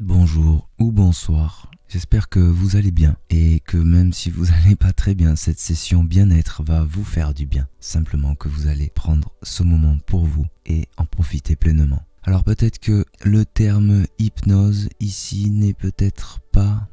bonjour ou bonsoir. J'espère que vous allez bien et que même si vous n'allez pas très bien, cette session bien-être va vous faire du bien. Simplement que vous allez prendre ce moment pour vous et en profiter pleinement. Alors peut-être que le terme hypnose ici n'est peut-être pas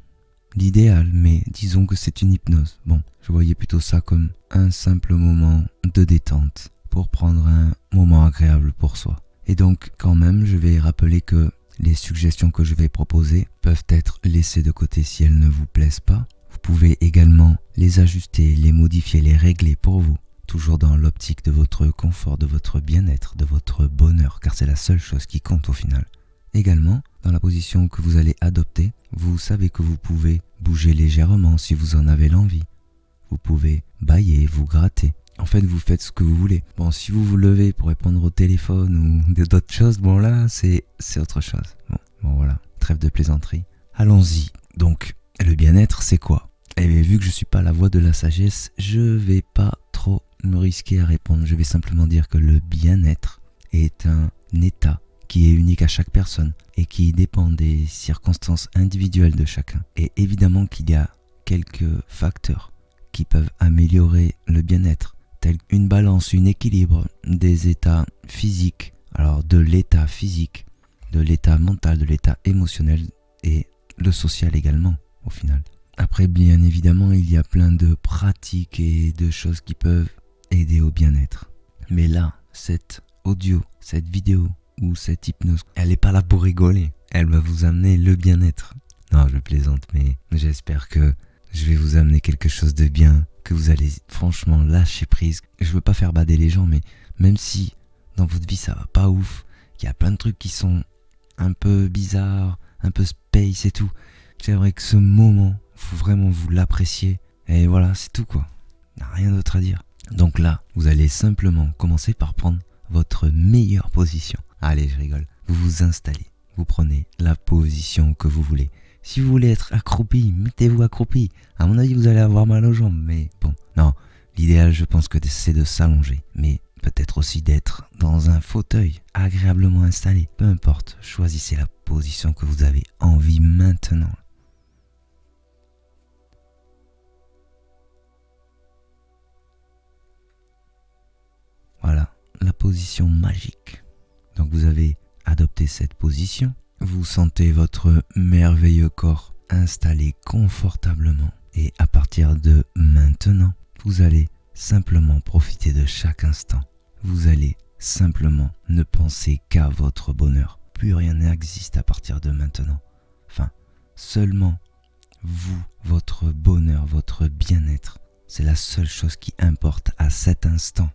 l'idéal, mais disons que c'est une hypnose. Bon, je voyais plutôt ça comme un simple moment de détente pour prendre un moment agréable pour soi. Et donc quand même, je vais rappeler que les suggestions que je vais proposer peuvent être laissées de côté si elles ne vous plaisent pas. Vous pouvez également les ajuster, les modifier, les régler pour vous, toujours dans l'optique de votre confort, de votre bien-être, de votre bonheur, car c'est la seule chose qui compte au final. Également, dans la position que vous allez adopter, vous savez que vous pouvez bouger légèrement si vous en avez l'envie. Vous pouvez bailler, vous gratter, en fait, vous faites ce que vous voulez. Bon, si vous vous levez pour répondre au téléphone ou d'autres choses, bon là, c'est autre chose. Bon, bon voilà, trêve de plaisanterie. Allons-y. Donc, le bien-être, c'est quoi? Eh bien, vu que je suis pas la voix de la sagesse, je vais pas trop me risquer à répondre. Je vais simplement dire que le bien-être est un état qui est unique à chaque personne et qui dépend des circonstances individuelles de chacun. Et évidemment qu'il y a quelques facteurs qui peuvent améliorer le bien-être une balance, une équilibre des états physiques, alors de l'état physique, de l'état mental, de l'état émotionnel et le social également au final? Après, bien évidemment, il y a plein de pratiques et de choses qui peuvent aider au bien-être. Mais là, cette audio, cette vidéo ou cette hypnose, elle n'est pas là pour rigoler. Elle va vous amener le bien-être. Non, je plaisante, mais j'espère que je vais vous amener quelque chose de bien, vous allez franchement lâcher prise. Je veux pas faire bader les gens, mais même si dans votre vie ça va pas ouf, il y a plein de trucs qui sont un peu bizarres, un peu space et tout. J'aimerais que ce moment, faut vraiment vous l'apprécier. Et voilà, c'est tout quoi. Rien d'autre à dire. Donc là, vous allez simplement commencer par prendre votre meilleure position. Allez, je rigole. Vous vous installez. Vous prenez la position que vous voulez. Si vous voulez être accroupi, mettez-vous accroupi. À mon avis, vous allez avoir mal aux jambes, mais bon. Non, l'idéal, je pense que c'est de s'allonger, mais peut-être aussi d'être dans un fauteuil agréablement installé. Peu importe, choisissez la position que vous avez envie maintenant. Voilà, la position magique. Donc vous avez adopté cette position. Vous sentez votre merveilleux corps installé confortablement et à partir de maintenant, vous allez simplement profiter de chaque instant. Vous allez simplement ne penser qu'à votre bonheur. Plus rien n'existe à partir de maintenant. Enfin, seulement vous, votre bonheur, votre bien-être. C'est la seule chose qui importe à cet instant.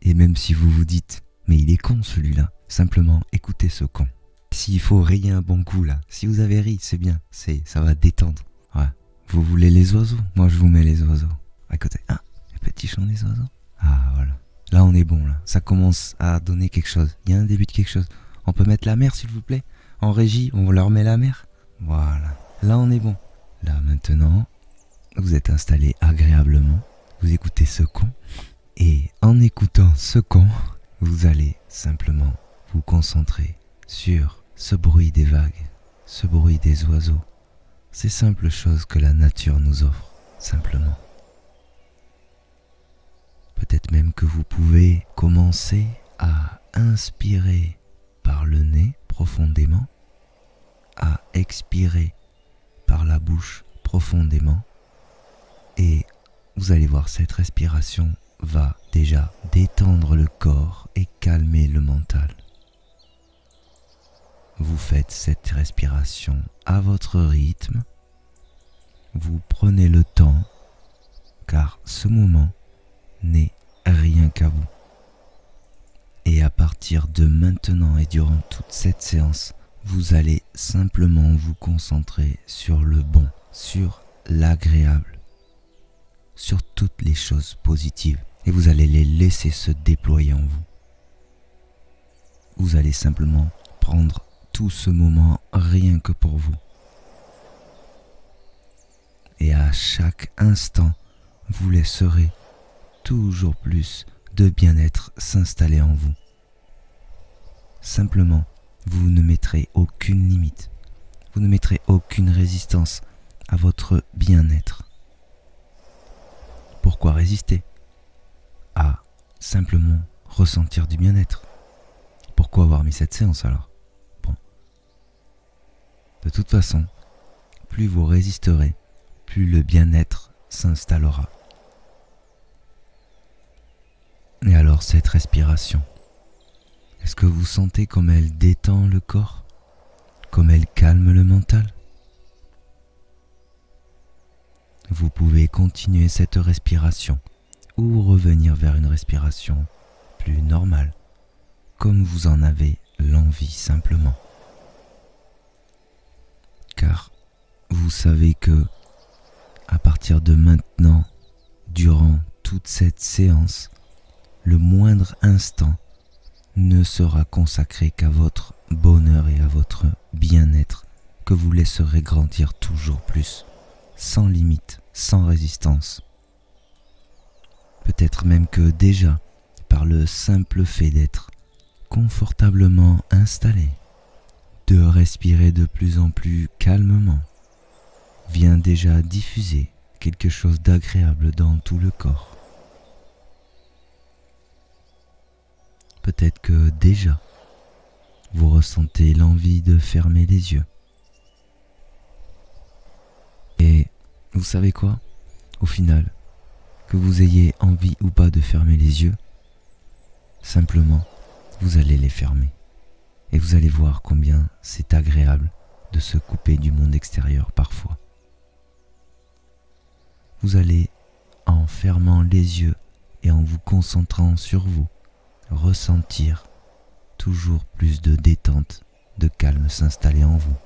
Et même si vous vous dites, mais il est con celui-là, simplement écoutez ce con. S'il faut rire un bon coup là, si vous avez ri, c'est bien, c'est ça va détendre. Ouais. Vous voulez les oiseaux? Moi je vous mets les oiseaux. À côté. Ah, le petit chant des oiseaux. Ah voilà. Là on est bon là. Ça commence à donner quelque chose. Il y a un début de quelque chose. On peut mettre la mer s'il vous plaît En régie, on leur met la mer Voilà. Là on est bon. Là maintenant, vous êtes installé agréablement. Vous écoutez ce con. Et en écoutant ce con, vous allez simplement vous concentrer sur ce bruit des vagues, ce bruit des oiseaux, ces simples choses que la nature nous offre, simplement. Peut-être même que vous pouvez commencer à inspirer par le nez profondément, à expirer par la bouche profondément, et vous allez voir cette respiration va déjà détendre le corps et calmer le mental. Vous faites cette respiration à votre rythme. Vous prenez le temps car ce moment n'est rien qu'à vous. Et à partir de maintenant et durant toute cette séance, vous allez simplement vous concentrer sur le bon, sur l'agréable, sur toutes les choses positives et vous allez les laisser se déployer en vous. Vous allez simplement prendre tout ce moment rien que pour vous. Et à chaque instant, vous laisserez toujours plus de bien-être s'installer en vous. Simplement, vous ne mettrez aucune limite. Vous ne mettrez aucune résistance à votre bien-être. Pourquoi résister? À simplement ressentir du bien-être. Pourquoi avoir mis cette séance alors? De toute façon, plus vous résisterez, plus le bien-être s'installera. Et alors cette respiration, est-ce que vous sentez comme elle détend le corps Comme elle calme le mental? Vous pouvez continuer cette respiration ou revenir vers une respiration plus normale, comme vous en avez l'envie simplement. Car vous savez que à partir de maintenant, durant toute cette séance, le moindre instant ne sera consacré qu'à votre bonheur et à votre bien-être que vous laisserez grandir toujours plus, sans limite, sans résistance. Peut-être même que déjà, par le simple fait d'être confortablement installé, de respirer de plus en plus calmement, vient déjà diffuser quelque chose d'agréable dans tout le corps. Peut-être que déjà, vous ressentez l'envie de fermer les yeux. Et vous savez quoi? Au final, que vous ayez envie ou pas de fermer les yeux, simplement, vous allez les fermer. Et vous allez voir combien c'est agréable de se couper du monde extérieur parfois. Vous allez, en fermant les yeux et en vous concentrant sur vous, ressentir toujours plus de détente, de calme s'installer en vous.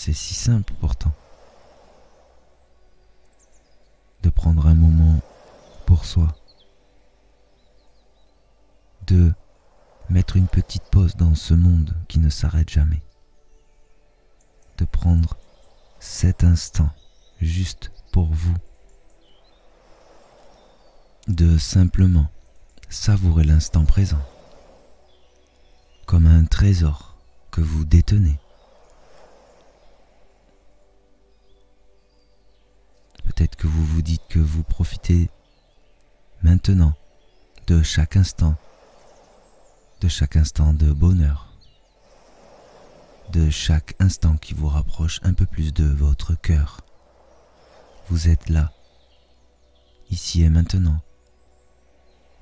C'est si simple pourtant de prendre un moment pour soi, de mettre une petite pause dans ce monde qui ne s'arrête jamais. De prendre cet instant juste pour vous. De simplement savourer l'instant présent comme un trésor que vous détenez. Peut-être que vous vous dites que vous profitez maintenant de chaque instant de chaque instant de bonheur, de chaque instant qui vous rapproche un peu plus de votre cœur. Vous êtes là, ici et maintenant.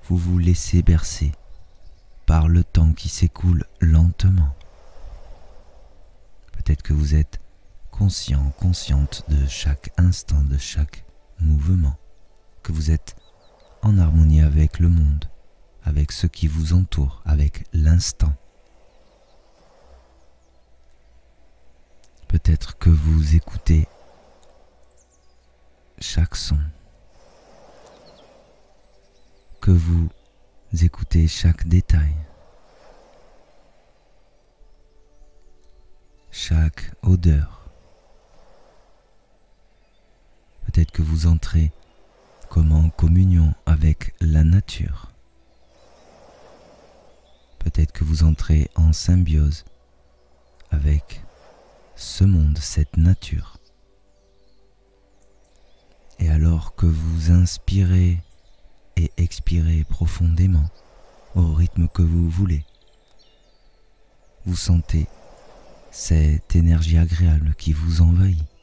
Vous vous laissez bercer par le temps qui s'écoule lentement. Peut-être que vous êtes conscient, consciente de chaque instant, de chaque mouvement, que vous êtes en harmonie avec le monde avec ce qui vous entoure, avec l'instant. Peut-être que vous écoutez chaque son, que vous écoutez chaque détail, chaque odeur. Peut-être que vous entrez comme en communion avec la nature. Peut-être que vous entrez en symbiose avec ce monde, cette nature. Et alors que vous inspirez et expirez profondément au rythme que vous voulez, vous sentez cette énergie agréable qui vous envahit.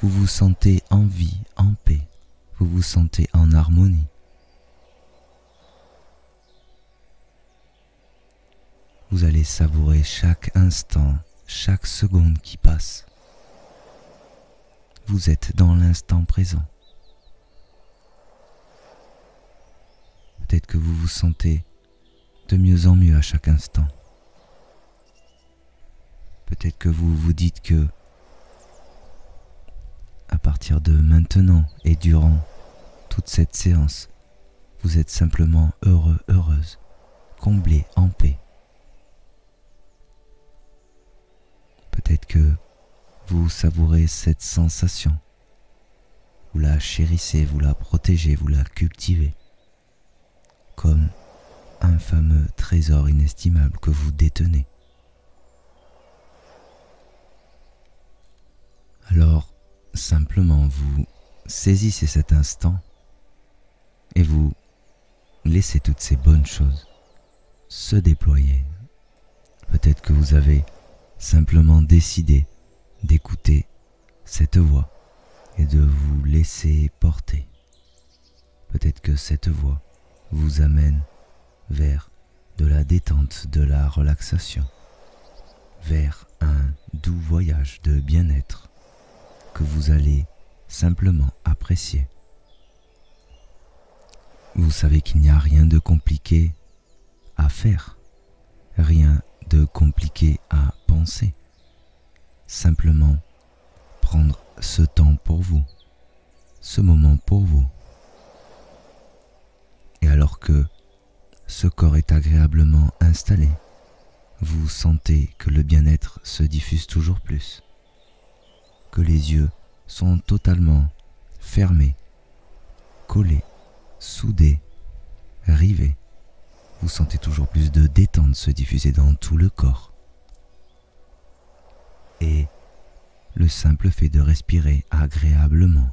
Vous vous sentez en vie, en paix, vous vous sentez en harmonie. Vous allez savourer chaque instant, chaque seconde qui passe. Vous êtes dans l'instant présent. Peut-être que vous vous sentez de mieux en mieux à chaque instant. Peut-être que vous vous dites que à partir de maintenant et durant toute cette séance, vous êtes simplement heureux, heureuse, comblé, en paix. Peut-être que vous savourez cette sensation. Vous la chérissez, vous la protégez, vous la cultivez. Comme un fameux trésor inestimable que vous détenez. Alors, simplement, vous saisissez cet instant et vous laissez toutes ces bonnes choses se déployer. Peut-être que vous avez simplement décidé d'écouter cette voix et de vous laisser porter. Peut-être que cette voix vous amène vers de la détente, de la relaxation, vers un doux voyage de bien-être vous allez simplement apprécier. Vous savez qu'il n'y a rien de compliqué à faire, rien de compliqué à penser. Simplement prendre ce temps pour vous, ce moment pour vous. Et alors que ce corps est agréablement installé, vous sentez que le bien-être se diffuse toujours plus, les yeux sont totalement fermés, collés, soudés, rivés. Vous sentez toujours plus de détente se diffuser dans tout le corps. Et le simple fait de respirer agréablement,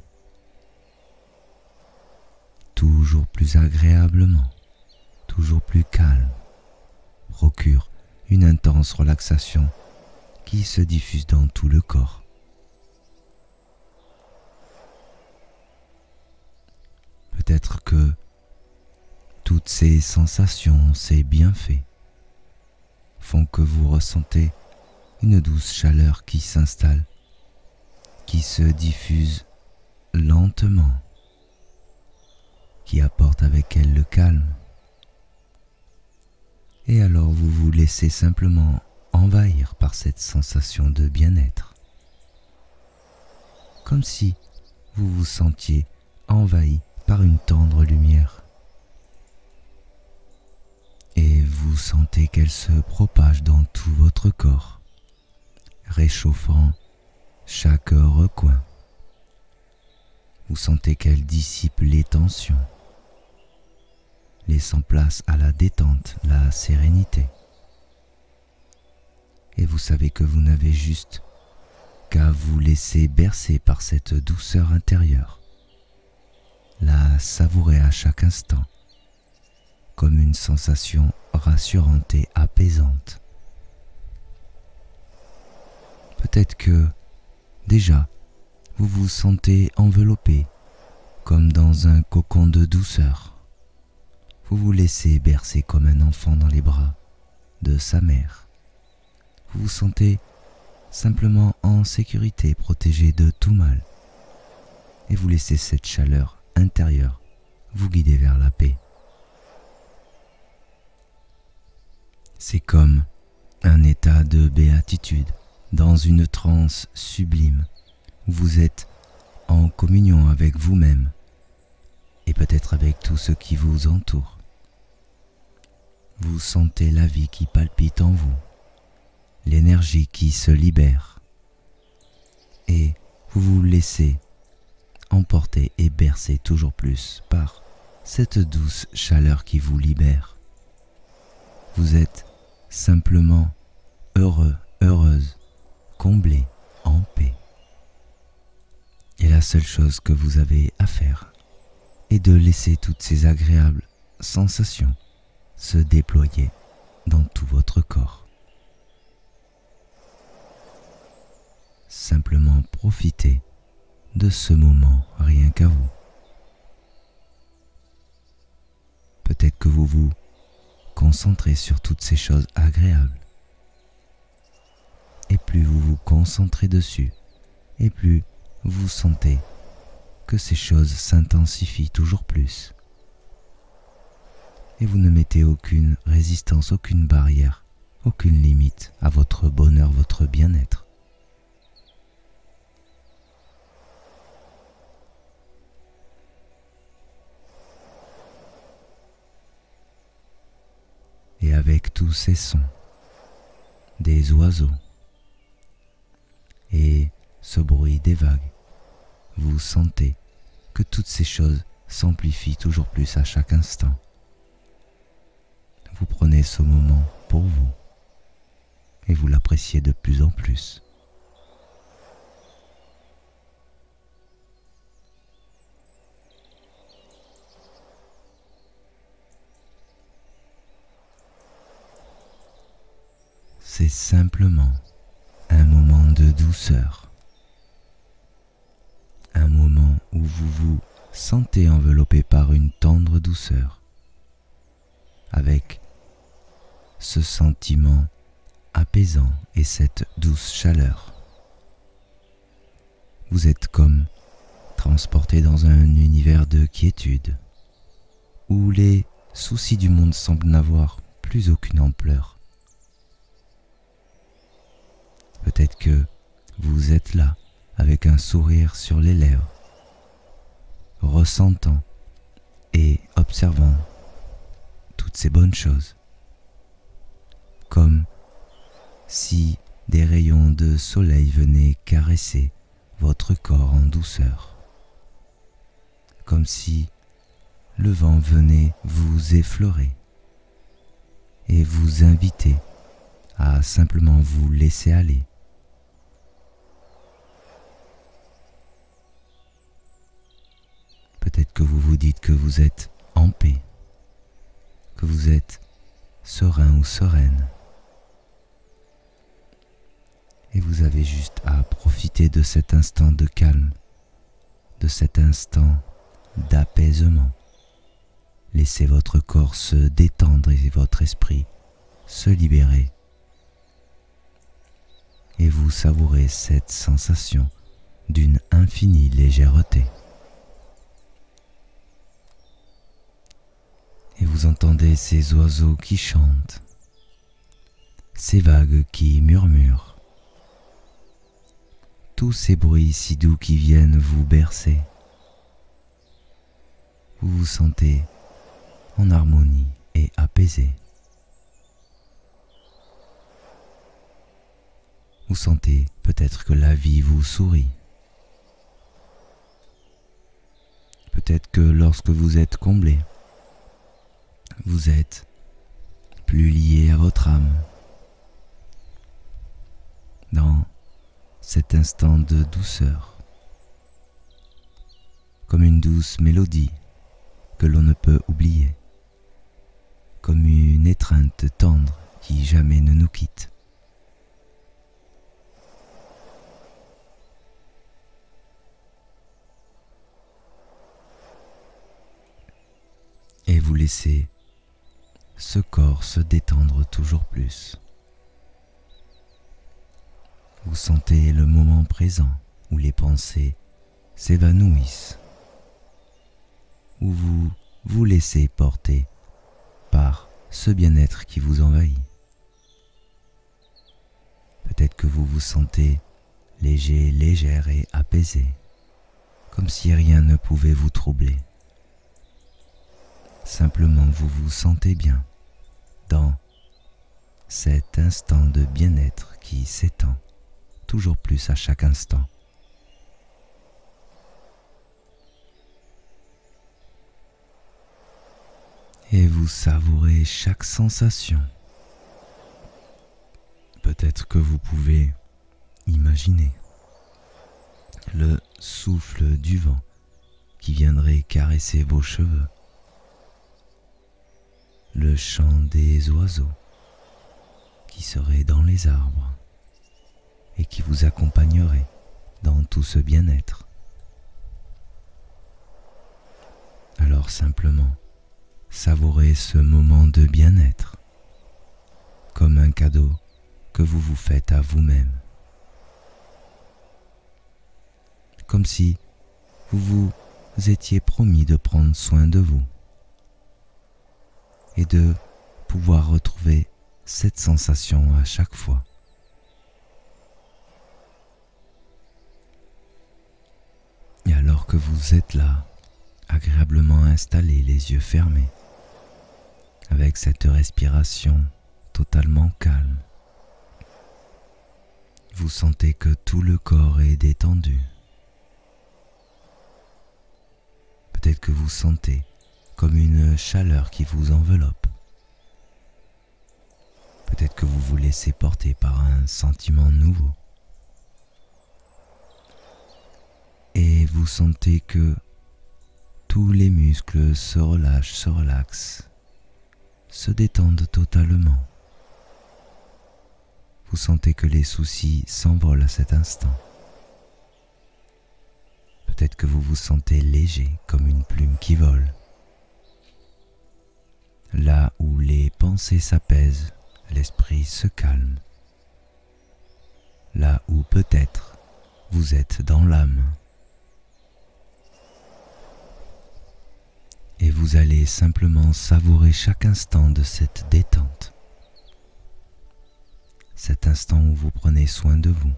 toujours plus agréablement, toujours plus calme, procure une intense relaxation qui se diffuse dans tout le corps. Peut-être que toutes ces sensations, ces bienfaits font que vous ressentez une douce chaleur qui s'installe, qui se diffuse lentement, qui apporte avec elle le calme. Et alors vous vous laissez simplement envahir par cette sensation de bien-être, comme si vous vous sentiez envahi par une tendre lumière. Et vous sentez qu'elle se propage dans tout votre corps, réchauffant chaque recoin. Vous sentez qu'elle dissipe les tensions, laissant place à la détente, la sérénité. Et vous savez que vous n'avez juste qu'à vous laisser bercer par cette douceur intérieure la savourer à chaque instant comme une sensation rassurante et apaisante. Peut-être que déjà vous vous sentez enveloppé comme dans un cocon de douceur. Vous vous laissez bercer comme un enfant dans les bras de sa mère. Vous vous sentez simplement en sécurité, protégé de tout mal. Et vous laissez cette chaleur intérieur vous guider vers la paix. C'est comme un état de béatitude dans une transe sublime vous êtes en communion avec vous-même et peut-être avec tout ce qui vous entoure. Vous sentez la vie qui palpite en vous, l'énergie qui se libère et vous vous laissez emporté et bercé toujours plus par cette douce chaleur qui vous libère. Vous êtes simplement heureux, heureuse, comblé, en paix. Et la seule chose que vous avez à faire est de laisser toutes ces agréables sensations se déployer dans tout votre corps. Simplement profitez de ce moment rien qu'à vous. Peut-être que vous vous concentrez sur toutes ces choses agréables. Et plus vous vous concentrez dessus, et plus vous sentez que ces choses s'intensifient toujours plus. Et vous ne mettez aucune résistance, aucune barrière, aucune limite à votre bonheur, votre bien-être. Avec tous ces sons des oiseaux et ce bruit des vagues, vous sentez que toutes ces choses s'amplifient toujours plus à chaque instant. Vous prenez ce moment pour vous et vous l'appréciez de plus en plus. C'est simplement un moment de douceur. Un moment où vous vous sentez enveloppé par une tendre douceur. Avec ce sentiment apaisant et cette douce chaleur. Vous êtes comme transporté dans un univers de quiétude, où les soucis du monde semblent n'avoir plus aucune ampleur. Peut-être que vous êtes là avec un sourire sur les lèvres, ressentant et observant toutes ces bonnes choses, comme si des rayons de soleil venaient caresser votre corps en douceur, comme si le vent venait vous effleurer et vous inviter à simplement vous laisser aller. Que vous vous dites que vous êtes en paix, que vous êtes serein ou sereine. Et vous avez juste à profiter de cet instant de calme, de cet instant d'apaisement. Laissez votre corps se détendre et votre esprit se libérer. Et vous savourez cette sensation d'une infinie légèreté. Et vous entendez ces oiseaux qui chantent, ces vagues qui murmurent, tous ces bruits si doux qui viennent vous bercer. Vous vous sentez en harmonie et apaisé. Vous sentez peut-être que la vie vous sourit. Peut-être que lorsque vous êtes comblé, vous êtes plus lié à votre âme. Dans cet instant de douceur, comme une douce mélodie que l'on ne peut oublier, comme une étreinte tendre qui jamais ne nous quitte. Et vous laissez ce corps se détendre toujours plus. Vous sentez le moment présent où les pensées s'évanouissent, où vous vous laissez porter par ce bien-être qui vous envahit. Peut-être que vous vous sentez léger, légère et apaisé, comme si rien ne pouvait vous troubler. Simplement vous vous sentez bien dans cet instant de bien-être qui s'étend toujours plus à chaque instant. Et vous savourez chaque sensation. Peut-être que vous pouvez imaginer le souffle du vent qui viendrait caresser vos cheveux le chant des oiseaux qui seraient dans les arbres et qui vous accompagnerait dans tout ce bien-être. Alors simplement, savourez ce moment de bien-être comme un cadeau que vous vous faites à vous-même. Comme si vous vous étiez promis de prendre soin de vous et de pouvoir retrouver cette sensation à chaque fois. Et alors que vous êtes là, agréablement installé, les yeux fermés, avec cette respiration totalement calme, Vous sentez que tout le corps est détendu. Peut-être que vous sentez comme une chaleur qui vous enveloppe. Peut-être que vous vous laissez porter par un sentiment nouveau. Et vous sentez que tous les muscles se relâchent, se relaxent, se détendent totalement. Vous sentez que les soucis s'envolent à cet instant. Peut-être que vous vous sentez léger comme une plume qui vole. Là où les pensées s'apaisent, l'esprit se calme. Là où peut-être vous êtes dans l'âme. Et vous allez simplement savourer chaque instant de cette détente cet instant où vous prenez soin de vous,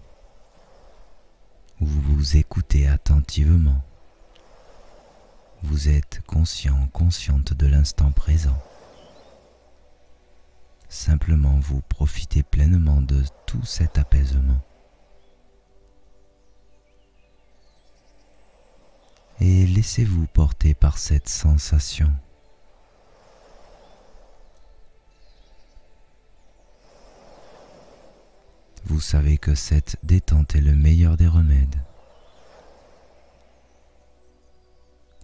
où vous vous écoutez attentivement. Vous êtes conscient, consciente de l'instant présent. Simplement vous profitez pleinement de tout cet apaisement. Et laissez-vous porter par cette sensation. vous savez que cette détente est le meilleur des remèdes.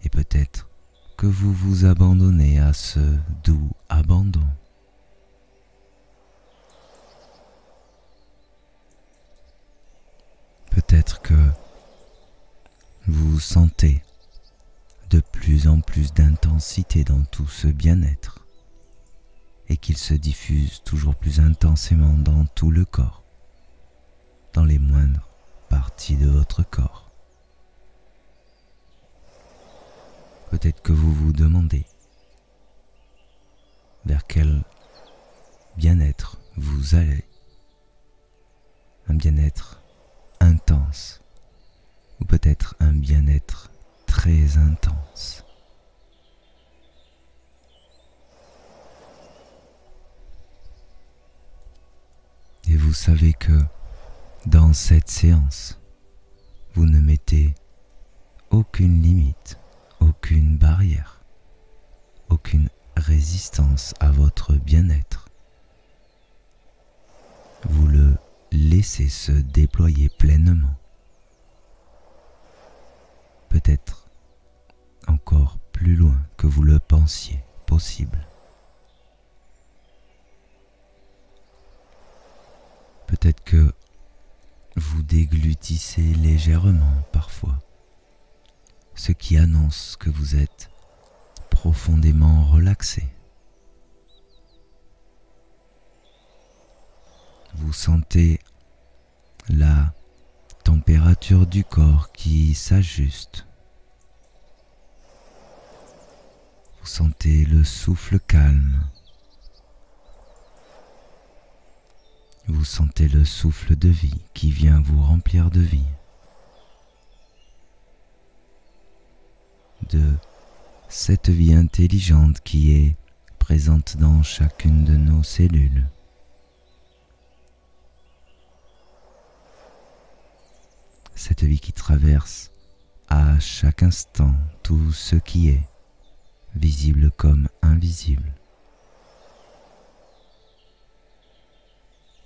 Et peut-être que vous vous abandonnez à ce doux abandon. Peut-être que vous sentez de plus en plus d'intensité dans tout ce bien-être et qu'il se diffuse toujours plus intensément dans tout le corps dans les moindres parties de votre corps. Peut-être que vous vous demandez vers quel bien-être vous allez. Un bien-être intense ou peut-être un bien-être très intense. Et vous savez que dans cette séance, vous ne mettez aucune limite, aucune barrière, aucune résistance à votre bien-être. Vous le laissez se déployer pleinement. Peut-être encore plus loin que vous le pensiez possible. Peut-être que vous déglutissez légèrement parfois, ce qui annonce que vous êtes profondément relaxé. Vous sentez la température du corps qui s'ajuste. Vous sentez le souffle calme Vous sentez le souffle de vie qui vient vous remplir de vie. De cette vie intelligente qui est présente dans chacune de nos cellules. Cette vie qui traverse à chaque instant tout ce qui est, visible comme invisible.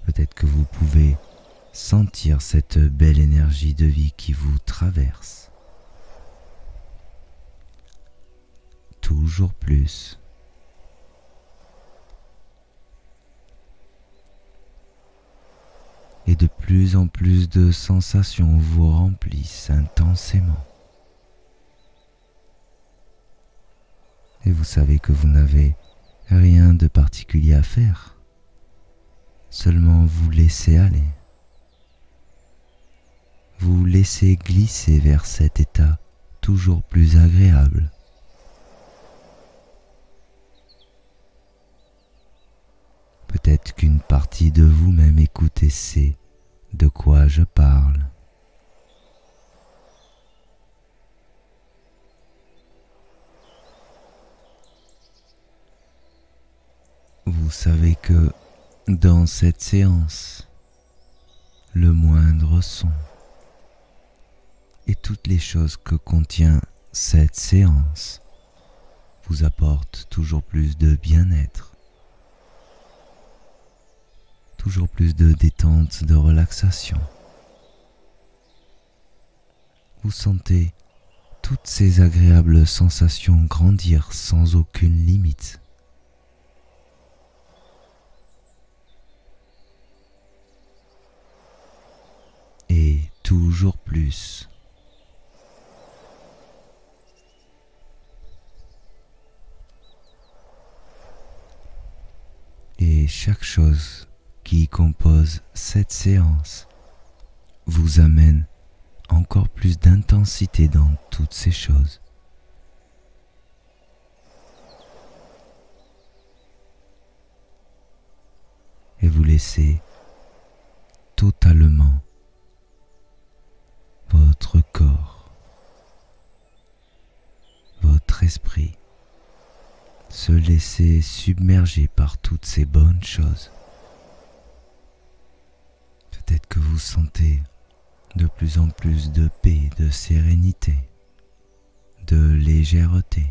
Peut-être que vous pouvez sentir cette belle énergie de vie qui vous traverse. Toujours plus. Et de plus en plus de sensations vous remplissent intensément. Et vous savez que vous n'avez rien de particulier à faire. Seulement vous laissez aller. Vous laissez glisser vers cet état toujours plus agréable. Peut-être qu'une partie de vous-même écoute et de quoi je parle. Vous savez que dans cette séance, le moindre son et toutes les choses que contient cette séance vous apportent toujours plus de bien-être, toujours plus de détente, de relaxation. Vous sentez toutes ces agréables sensations grandir sans aucune limite. Et toujours plus. Et chaque chose qui compose cette séance vous amène encore plus d'intensité dans toutes ces choses. Et vous laissez totalement votre corps, votre esprit se laisser submerger par toutes ces bonnes choses. Peut-être que vous sentez de plus en plus de paix, de sérénité, de légèreté.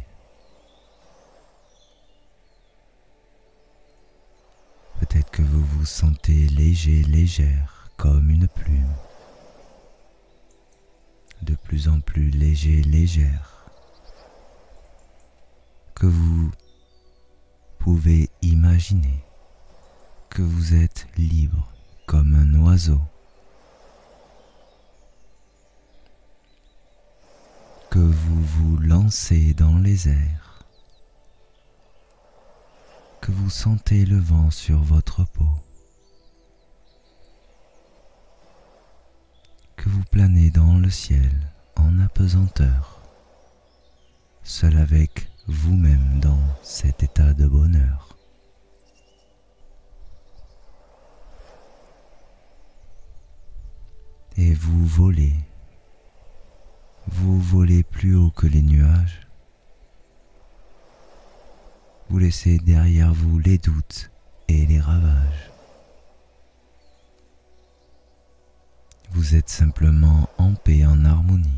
Peut-être que vous vous sentez léger, légère, comme une plume. De plus en plus léger, légère. Que vous pouvez imaginer que vous êtes libre comme un oiseau. Que vous vous lancez dans les airs, que vous sentez le vent sur votre peau, que vous planez dans le ciel en apesanteur, seul avec vous-même dans cet état de bonheur. Et vous volez vous volez plus haut que les nuages. Vous laissez derrière vous les doutes et les ravages. Vous êtes simplement en paix, en harmonie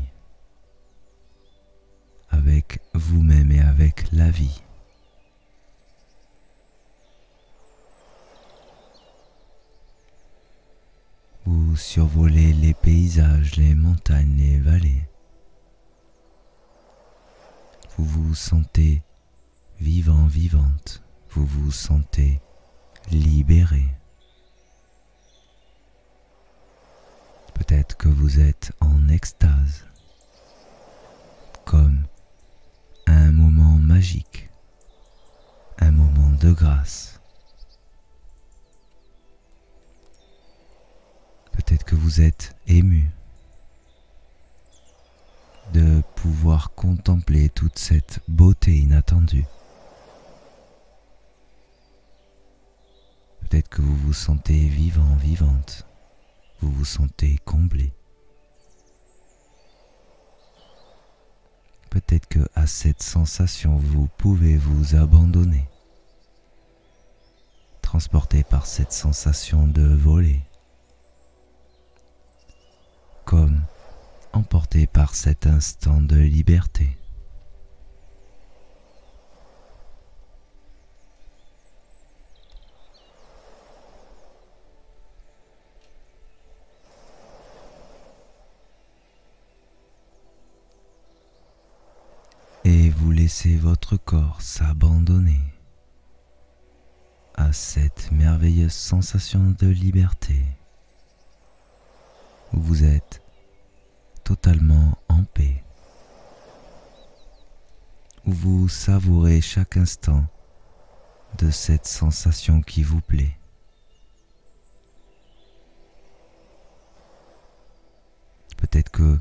avec vous-même et avec la vie. Vous survolez les paysages, les montagnes, les vallées. Vous vous sentez vivant, vivante. Vous vous sentez libéré. Peut-être que vous êtes en extase, comme un moment magique, un moment de grâce. Peut-être que vous êtes ému de pouvoir contempler toute cette beauté inattendue. Peut-être que vous vous sentez vivant, vivante, vous vous sentez comblé. Peut-être que à cette sensation vous pouvez vous abandonner, transporté par cette sensation de voler, comme emporté par cet instant de liberté. Et vous laissez votre corps s'abandonner à cette merveilleuse sensation de liberté vous êtes totalement en paix, où vous savourez chaque instant de cette sensation qui vous plaît. Peut-être que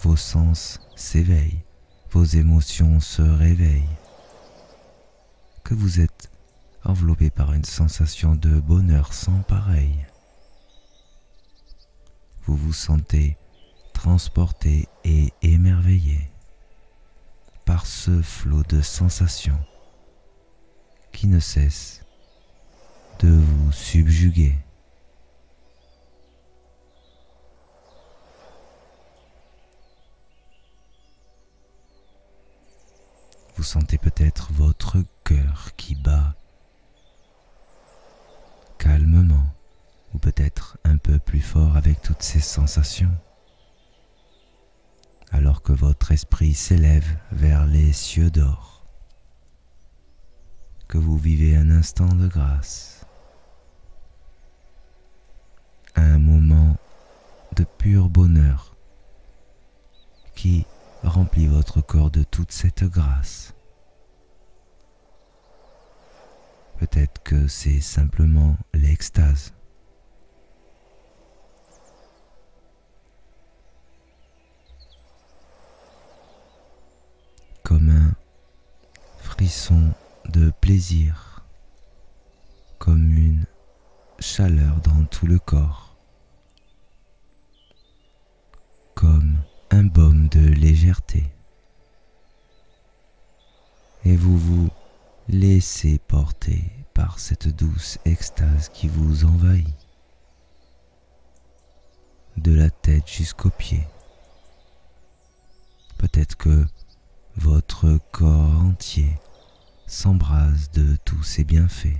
vos sens s'éveillent, vos émotions se réveillent, que vous êtes enveloppé par une sensation de bonheur sans pareil vous vous sentez transporté et émerveillé par ce flot de sensations qui ne cesse de vous subjuguer. Vous sentez peut-être votre cœur qui bat calmement ou peut-être un peu plus fort avec toutes ces sensations alors que votre esprit s'élève vers les cieux d'or, que vous vivez un instant de grâce, un moment de pur bonheur qui remplit votre corps de toute cette grâce. Peut-être que c'est simplement l'extase. Comme un frisson de plaisir, comme une chaleur dans tout le corps, comme un baume de légèreté. Et vous vous laissez porter par cette douce extase qui vous envahit, de la tête jusqu'aux pieds. Peut-être que votre corps entier s'embrase de tous ces bienfaits.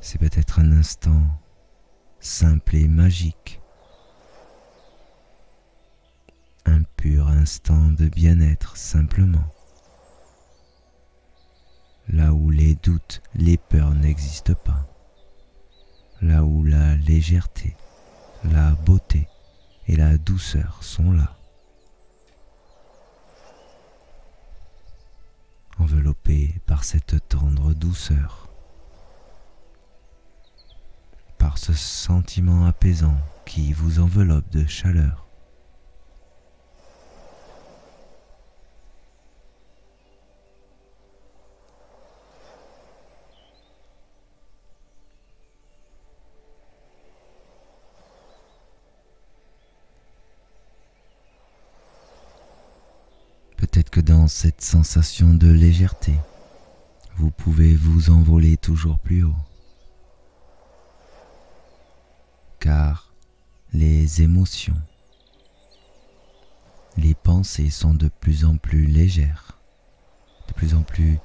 C'est peut-être un instant simple et magique, un pur instant de bien-être simplement, là où les doutes, les peurs n'existent pas, là où la légèreté, la beauté et la douceur sont là. Enveloppé par cette tendre douceur. par ce sentiment apaisant qui vous enveloppe de chaleur. Peut-être que cette sensation de légèreté, vous pouvez vous envoler toujours plus haut. car les émotions, les pensées sont de plus en plus légères, de plus en plus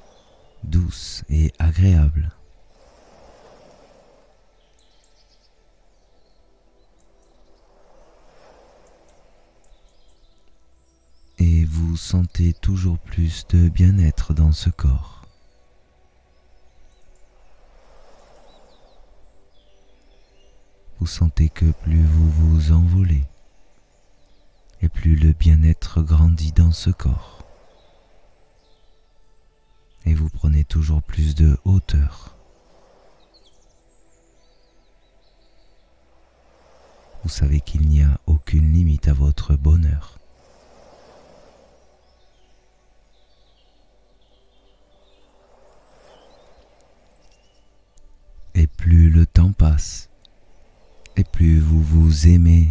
douces et agréables. Et vous sentez toujours plus de bien-être dans ce corps. vous sentez que plus vous vous envolez, et plus le bien-être grandit dans ce corps. Et vous prenez toujours plus de hauteur. Vous savez qu'il n'y a aucune limite à votre bonheur. Et plus le temps passe, et plus vous vous aimez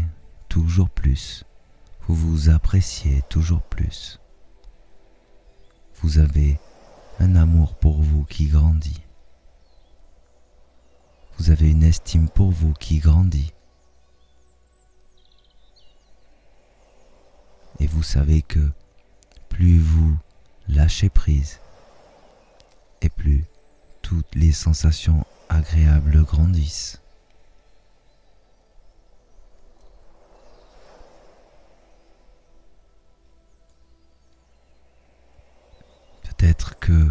toujours plus, vous vous appréciez toujours plus. Vous avez un amour pour vous qui grandit. Vous avez une estime pour vous qui grandit. Et vous savez que plus vous lâchez prise, et plus toutes les sensations agréables grandissent. Peut-être que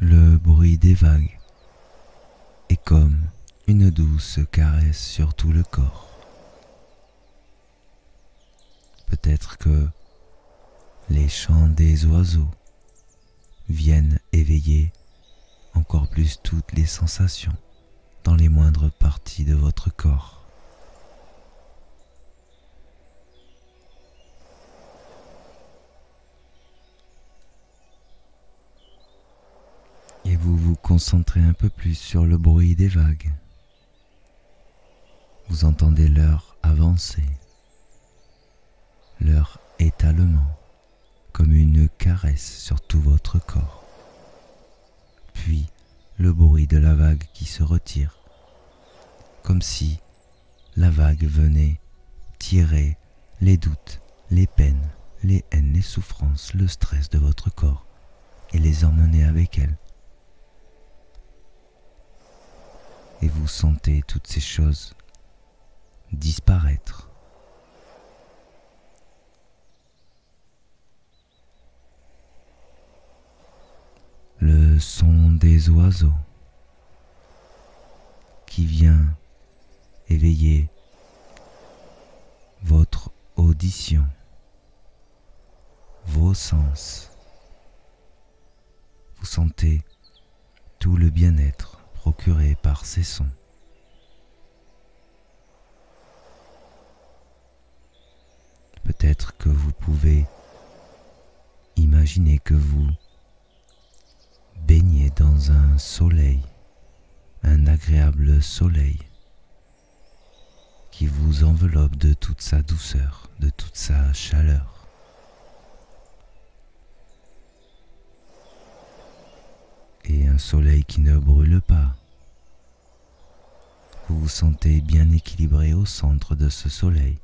le bruit des vagues est comme une douce caresse sur tout le corps. Peut-être que les chants des oiseaux viennent éveiller encore plus toutes les sensations dans les moindres parties de votre corps. et vous vous concentrez un peu plus sur le bruit des vagues. Vous entendez leur avancée, leur étalement, comme une caresse sur tout votre corps. Puis le bruit de la vague qui se retire, comme si la vague venait retirer les doutes, les peines, les haines, les souffrances, le stress de votre corps et les emmener avec elles. Et vous sentez toutes ces choses disparaître. Le son des oiseaux qui vient éveiller votre audition, vos sens. Vous sentez tout le bien-être procuré par ces sons. Peut-être que vous pouvez imaginer que vous baignez dans un soleil, un agréable soleil qui vous enveloppe de toute sa douceur, de toute sa chaleur. Et un soleil qui ne brûle pas. Vous vous sentez bien équilibré au centre de ce soleil.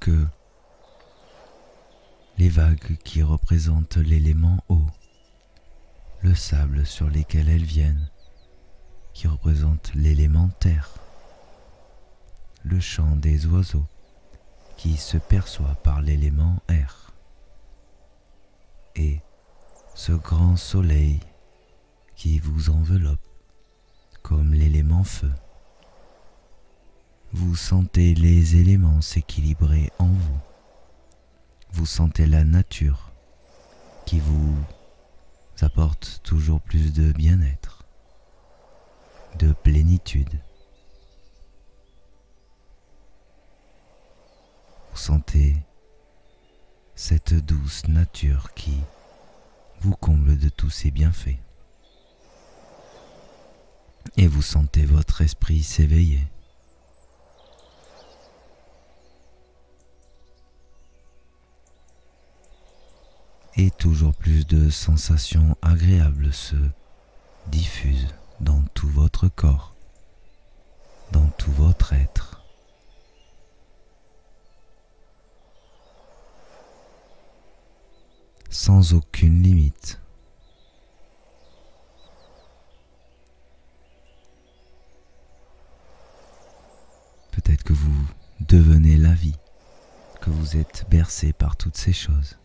Que les vagues qui représentent l'élément eau, le sable sur lesquels elles viennent, qui représente l'élément terre, le chant des oiseaux qui se perçoit par l'élément air, et ce grand soleil qui vous enveloppe comme l'élément feu. Vous sentez les éléments s'équilibrer en vous. Vous sentez la nature qui vous apporte toujours plus de bien-être, de plénitude. Vous sentez cette douce nature qui vous comble de tous ses bienfaits. Et vous sentez votre esprit s'éveiller. Et toujours plus de sensations agréables se diffusent dans tout votre corps, dans tout votre être. Sans aucune limite. Peut-être que vous devenez la vie, que vous êtes bercé par toutes ces choses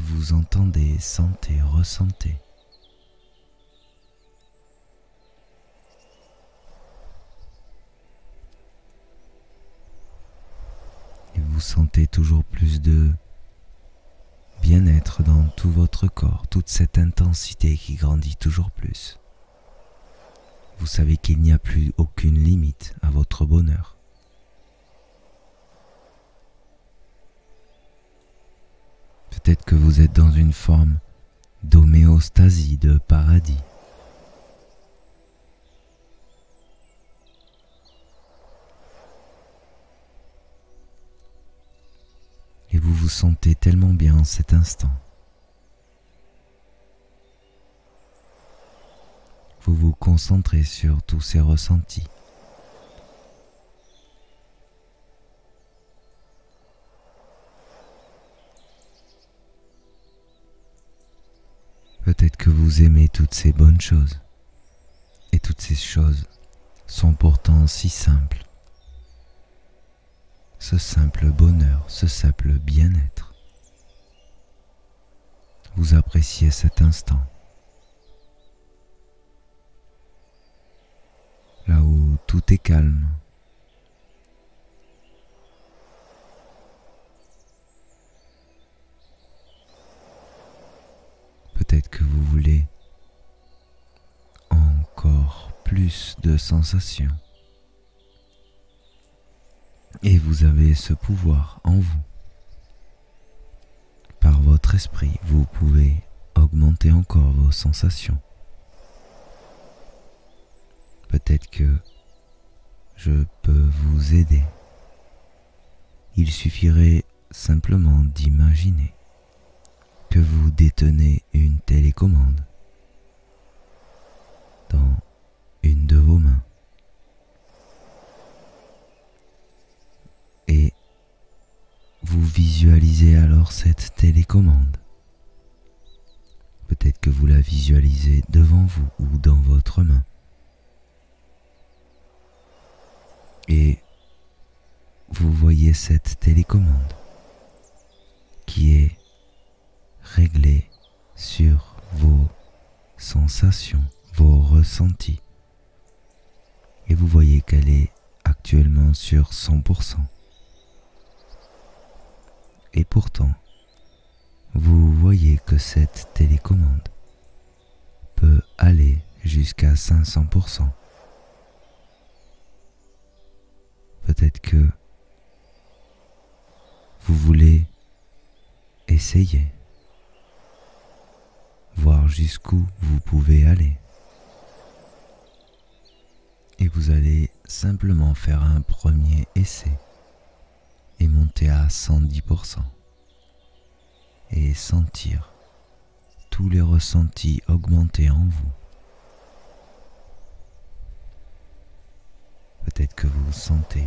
vous entendez, sentez, ressentez. Et vous sentez toujours plus de bien-être dans tout votre corps, toute cette intensité qui grandit toujours plus. Vous savez qu'il n'y a plus aucune limite à votre bonheur. Peut-être que vous êtes dans une forme d'homéostasie, de paradis. Et vous vous sentez tellement bien en cet instant. Vous vous concentrez sur tous ces ressentis. Peut-être que vous aimez toutes ces bonnes choses. Et toutes ces choses sont pourtant si simples. Ce simple bonheur, ce simple bien-être. Vous appréciez cet instant. Là où tout est calme, Que vous voulez encore plus de sensations. Et vous avez ce pouvoir en vous. Par votre esprit, vous pouvez augmenter encore vos sensations. Peut-être que je peux vous aider Il suffirait simplement d'imaginer que vous détenez une télécommande dans une de vos mains. Et vous visualisez alors cette télécommande. Peut-être que vous la visualisez devant vous ou dans votre main. Et vous voyez cette télécommande qui est réglée sur vos sensations, vos ressentis. Et vous voyez qu'elle est actuellement sur 100%. Et pourtant, vous voyez que cette télécommande peut aller jusqu'à 500%. Peut-être que vous voulez essayer, voir jusqu'où vous pouvez aller. Et vous allez simplement faire un premier essai et monter à 110% et sentir tous les ressentis augmenter en vous. Peut-être que vous sentez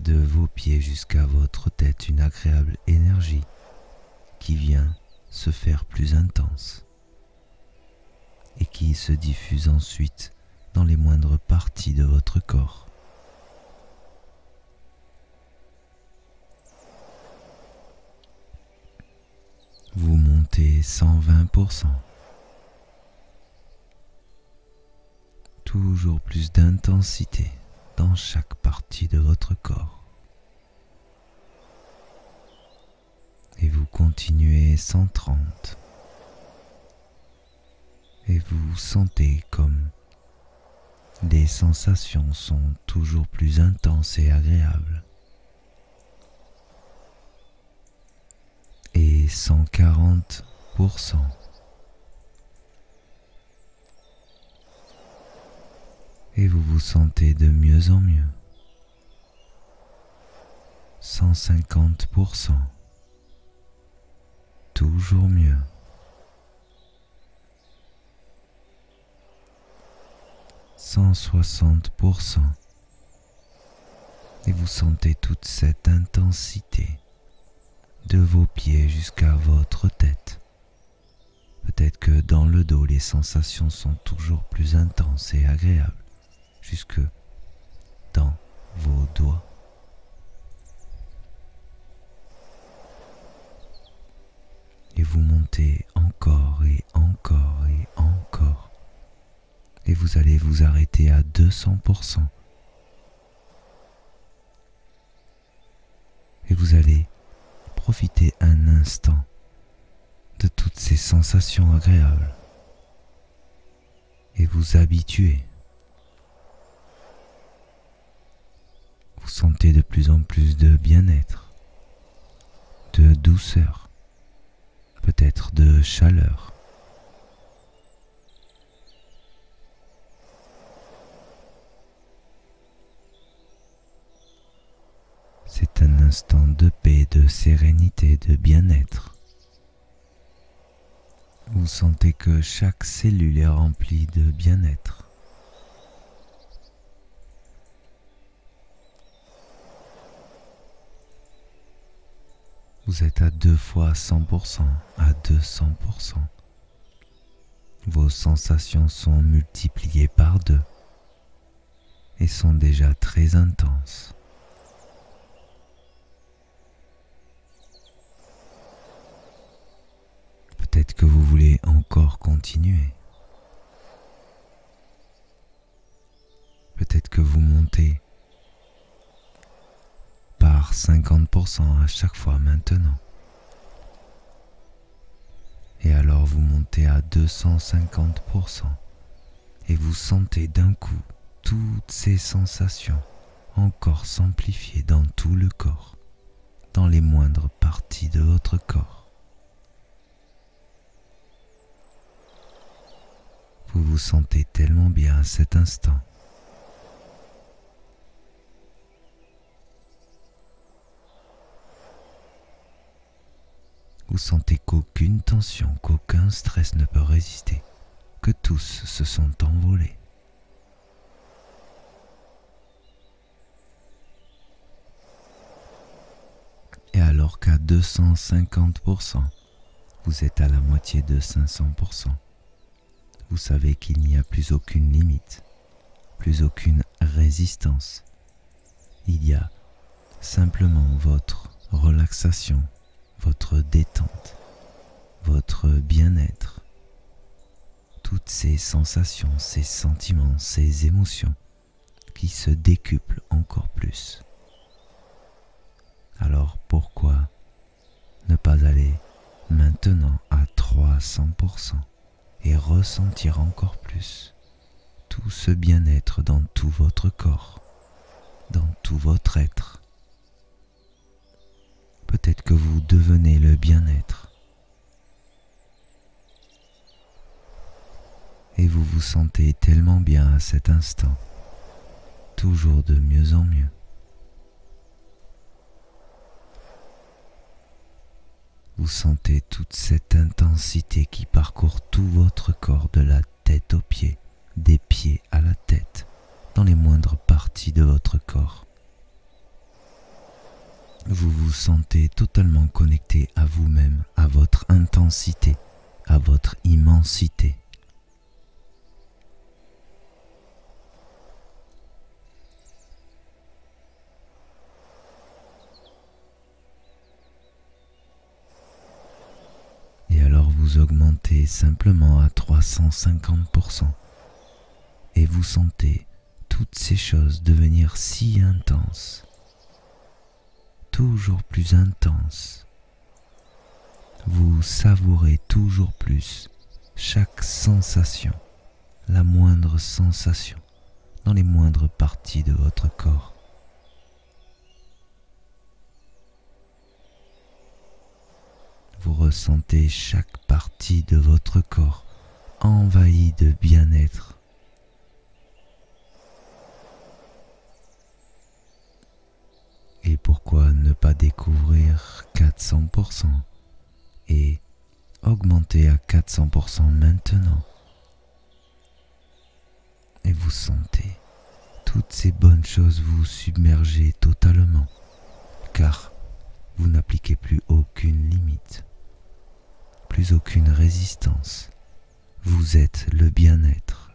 de vos pieds jusqu'à votre tête une agréable énergie qui vient se faire plus intense et qui se diffuse ensuite dans les moindres parties de votre corps. Vous montez 120%. Toujours plus d'intensité dans chaque partie de votre corps. Et vous continuez 130. Et vous sentez comme les sensations sont toujours plus intenses et agréables. Et 140%. et vous vous sentez de mieux en mieux. 150%. Toujours mieux. 160%. Et vous sentez toute cette intensité de vos pieds jusqu'à votre tête. Peut-être que dans le dos, les sensations sont toujours plus intenses et agréables jusque dans vos doigts. Et vous montez encore et encore et encore. Et vous allez vous arrêter à 200%. Et vous allez profiter un instant de toutes ces sensations agréables et vous habituer vous sentez de plus en plus de bien-être, de douceur, de chaleur. C'est un instant de paix, de sérénité, de bien-être. Vous sentez que chaque cellule est remplie de bien-être. Vous êtes à deux fois 100%, à 200%. Vos sensations sont multipliées par deux et sont déjà très intenses. Peut-être que vous voulez encore continuer. Peut-être que vous montez 50% à chaque fois maintenant. Et alors vous montez à 250% et vous sentez d'un coup toutes ces sensations encore s'amplifier dans tout le corps, dans les moindres parties de votre corps. Vous vous sentez tellement bien à cet instant. Vous sentez qu'aucune tension, qu'aucun stress ne peut résister, que tous se sont envolés. Et alors qu'à 250%, vous êtes à la moitié de 500%, vous savez qu'il n'y a plus aucune limite, plus aucune résistance. Il y a simplement votre relaxation, votre détente, votre bien-être, toutes ces sensations, ces sentiments, ces émotions qui se décuplent encore plus. Alors pourquoi ne pas aller maintenant à 300% et ressentir encore plus tout ce bien-être dans tout votre corps, dans tout votre être? Peut-être que vous devenez le bien-être. Et vous vous sentez tellement bien à cet instant, toujours de mieux en mieux. Vous sentez toute cette intensité qui parcourt tout votre corps de la tête aux pieds, des pieds à la tête, dans les moindres parties de votre corps. Vous vous sentez totalement connecté à vous-même, à votre intensité, à votre immensité. vous augmentez simplement à 350% et vous sentez toutes ces choses devenir si intenses, toujours plus intenses. Vous savourez toujours plus chaque sensation, la moindre sensation dans les moindres parties de votre corps. vous ressentez chaque partie de votre corps envahie de bien-être. Et pourquoi ne pas découvrir 400% et augmenter à 400% maintenant? Et vous sentez toutes ces bonnes choses vous submerger totalement, car vous n'appliquez plus aucune limite plus aucune résistance. Vous êtes le bien-être,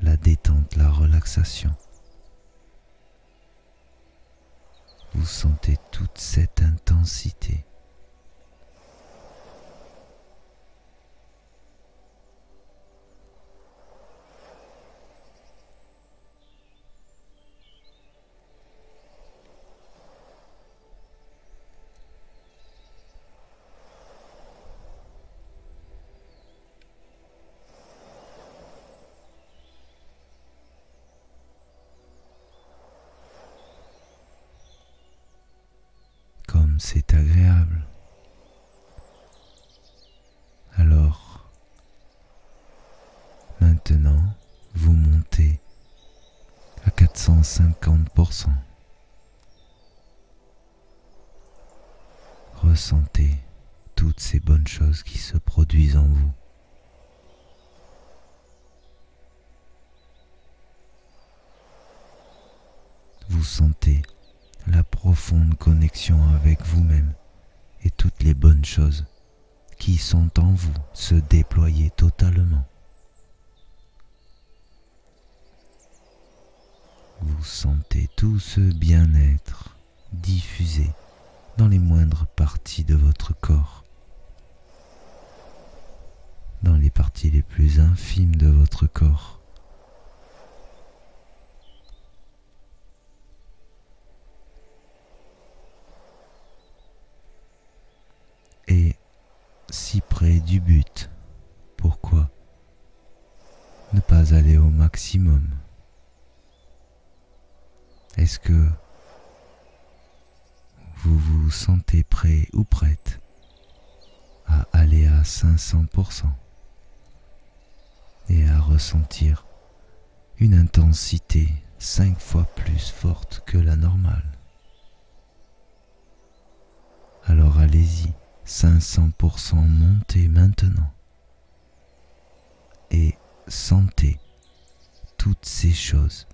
la détente, la relaxation. Vous sentez toute cette intensité c'est agréable. Alors, maintenant, vous montez à 450%. Ressentez toutes ces bonnes choses qui se produisent en vous. Vous sentez la profonde avec vous-même et toutes les bonnes choses qui sont en vous se déployer totalement. Vous sentez tout ce bien-être diffusé dans les moindres parties de votre corps, dans les parties les plus infimes de votre corps. Si près du but, pourquoi ne pas aller au maximum? Est-ce que vous vous sentez prêt ou prête à aller à 500% et à ressentir une intensité cinq fois plus forte que la normale? Alors allez-y 500% montez maintenant et sentez toutes ces choses,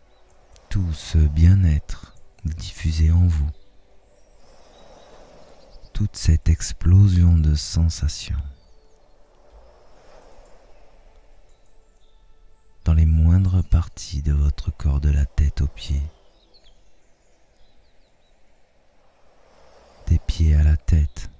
tout ce bien-être diffusé en vous, toute cette explosion de sensations. dans les moindres parties de votre corps de la tête aux pieds. Des pieds à la tête.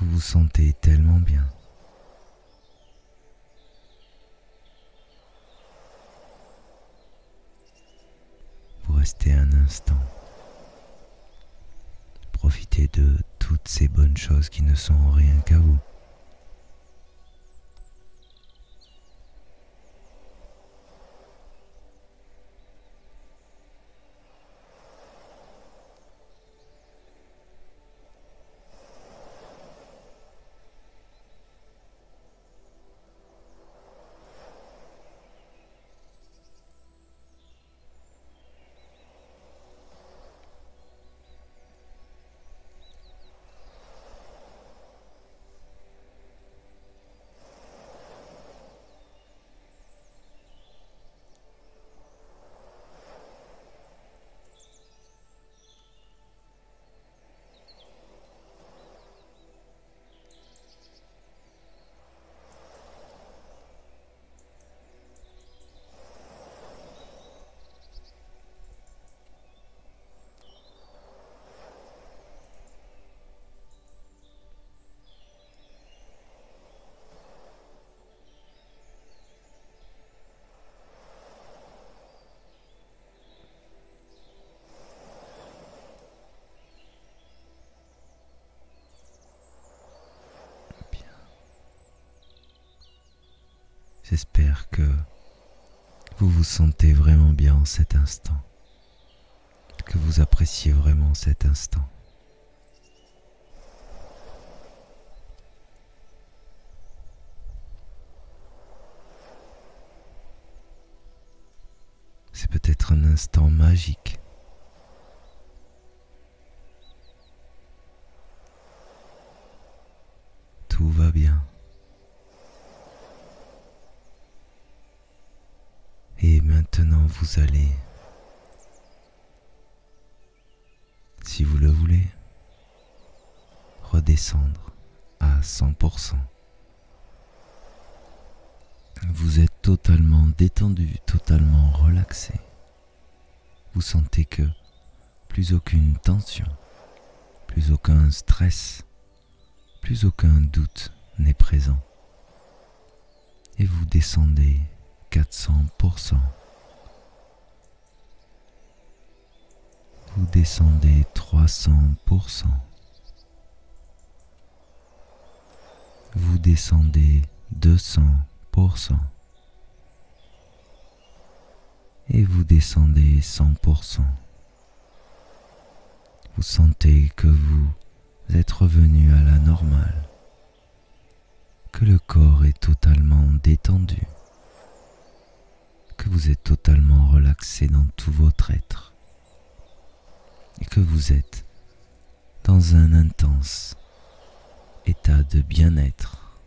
Vous vous sentez tellement bien. rester un instant. Profitez de toutes ces bonnes choses qui ne sont rien qu'à vous. J'espère que vous vous sentez vraiment bien en cet que vous appréciez vraiment cet instant. C'est peut-être un instant magique. Tout va bien. Et maintenant vous allez, si vous le voulez, redescendre à 100%. Vous êtes totalement détendu, totalement relaxé. Vous sentez que plus aucune tension, plus aucun stress, plus aucun doute n'est présent. Et vous descendez 400%. Vous descendez 300%. Vous descendez 200%. Et vous descendez 100%. Vous sentez que vous êtes revenu à la normale, que le corps est totalement détendu que vous êtes totalement relaxé dans tout votre être et que vous êtes dans un intense état de bien-être.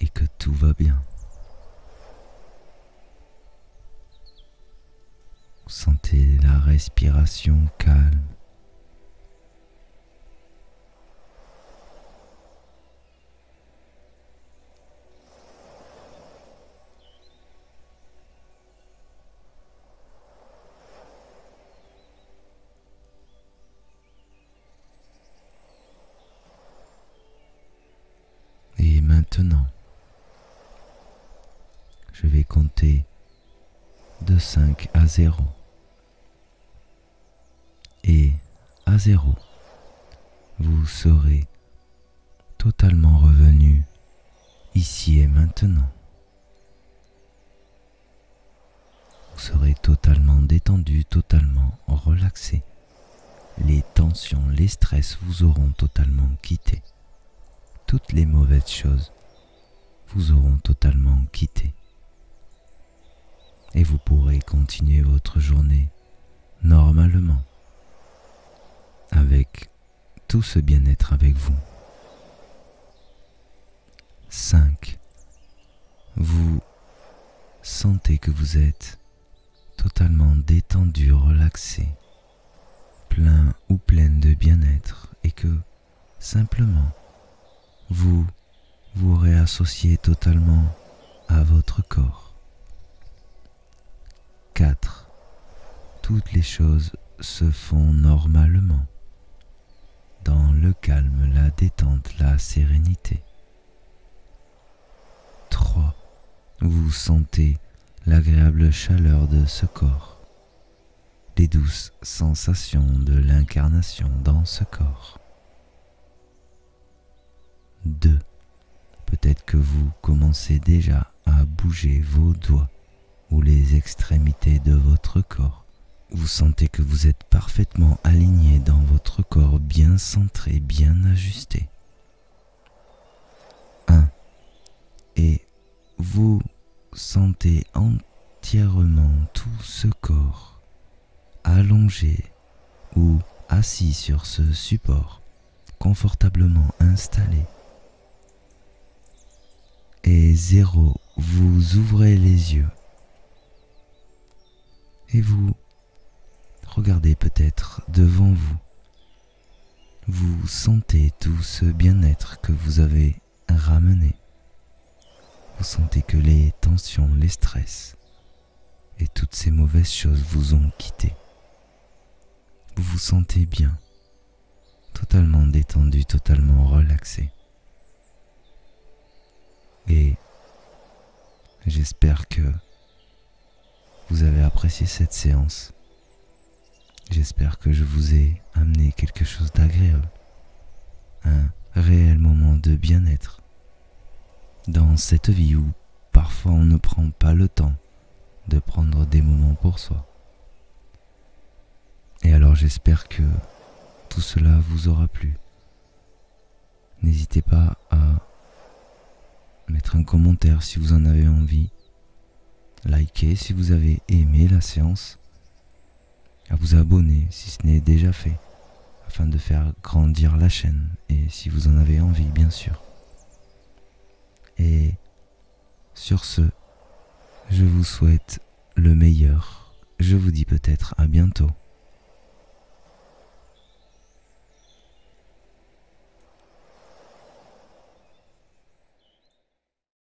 Et que tout va bien. Vous sentez la respiration calme maintenant, je vais compter de 5 à 0. Et à 0, vous serez totalement revenu ici et maintenant. Vous serez totalement détendu, totalement relaxé. Les tensions, les stress vous auront totalement quitté toutes les mauvaises choses vous auront totalement quitté. Et vous pourrez continuer votre journée normalement, avec tout ce bien-être avec vous. 5. Vous sentez que vous êtes totalement détendu, relaxé, plein ou pleine de bien-être et que simplement vous vous réassociez totalement à votre corps. 4. Toutes les choses se font normalement dans le calme, la détente, la sérénité. 3. Vous sentez l'agréable chaleur de ce corps, les douces sensations de l'incarnation dans ce corps. 2. Peut-être que vous commencez déjà à bouger vos doigts ou les extrémités de votre corps. Vous sentez que vous êtes parfaitement aligné dans votre corps, bien centré, bien ajusté. 1. Et vous sentez entièrement tout ce corps allongé ou assis sur ce support, confortablement installé. Et zéro, vous ouvrez les yeux et vous regardez peut-être devant vous. Vous sentez tout ce bien-être que vous avez ramené. Vous sentez que les tensions, les stress et toutes ces mauvaises choses vous ont quitté. Vous vous sentez bien, totalement détendu, totalement relaxé. Et j'espère que vous avez apprécié cette séance. J'espère que je vous ai amené quelque chose d'agréable, un réel moment de bien-être dans cette vie où parfois on ne prend pas le temps de prendre des moments pour soi. Et alors j'espère que tout cela vous aura plu. N'hésitez pas à mettre un commentaire si vous en avez envie, liker si vous avez aimé la séance, à vous abonner si ce n'est déjà fait, afin de faire grandir la chaîne et si vous en avez envie bien sûr. Et sur ce, je vous souhaite le meilleur. Je vous dis peut-être à bientôt.